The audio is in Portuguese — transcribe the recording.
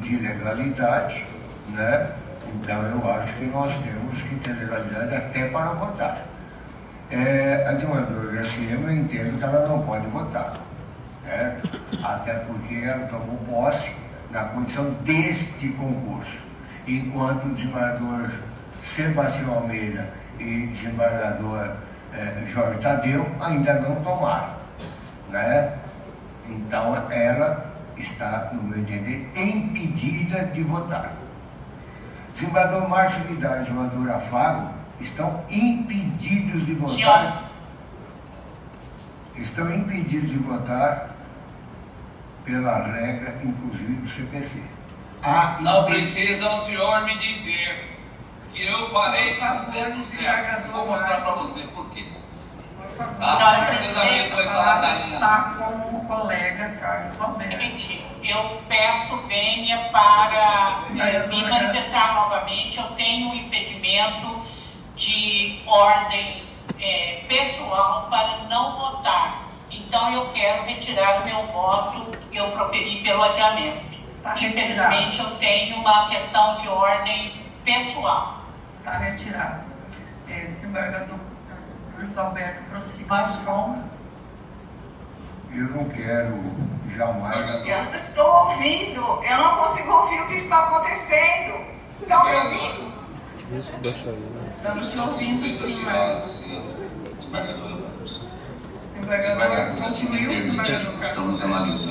de legalidade, né? Então eu acho que nós temos que ter legalidade até para votar. É, a desembargadora Graciela, eu entendo que ela não pode votar, certo? até porque ela tomou posse na condição deste concurso, enquanto o desembargador Sebastião Almeida e desembargador é, Jorge Tadeu ainda não tomaram. Né? Então ela está, no meu entender, impedida de votar. Desembargador Márcio Vidal e desembargador Afago estão impedidos de votar. Estão impedidos de votar pela regra, inclusive, do CPC. Há Não precisa o senhor me dizer que eu farei tudo dentro certo. Vou mostrar para você por quê. A senhora presidente, está com o colega Carlos Alberto. Eu peço venha para é, me manifestar novamente. Eu tenho um impedimento de ordem é, pessoal para não votar. Então eu quero retirar o meu voto que eu proferi pelo adiamento. Está Infelizmente retirado. eu tenho uma questão de ordem pessoal. Está retirado. É, desembargador Luiz Alberto prossiga. Eu não quero jamais. Eu não estou ouvindo, eu não consigo ouvir o que está acontecendo. Estão me ouvindo? Deixa eu Estamos te ouvindo, sim, mas... Desembargadora, desembargador, concluiu, desembargador Estamos analisando.